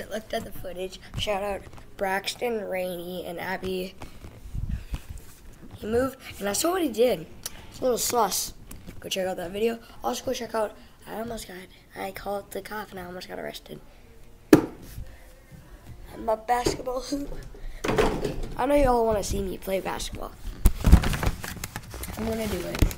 I looked at the footage. Shout out Braxton, Rainey, and Abby. He moved, and I saw what he did. It's a little sus. Go check out that video. Also, go check out. I almost got. I called the cop, and I almost got arrested. I'm a basketball hoop. I know y'all want to see me play basketball. I'm gonna do it.